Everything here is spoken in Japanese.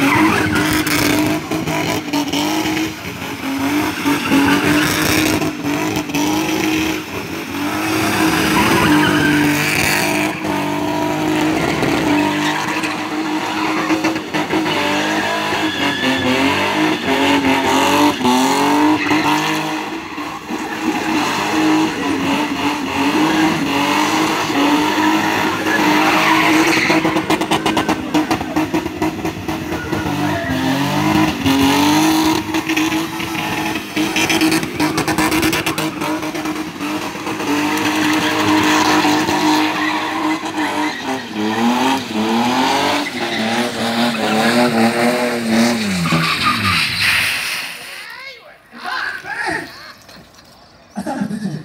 Yeah. 頭出てる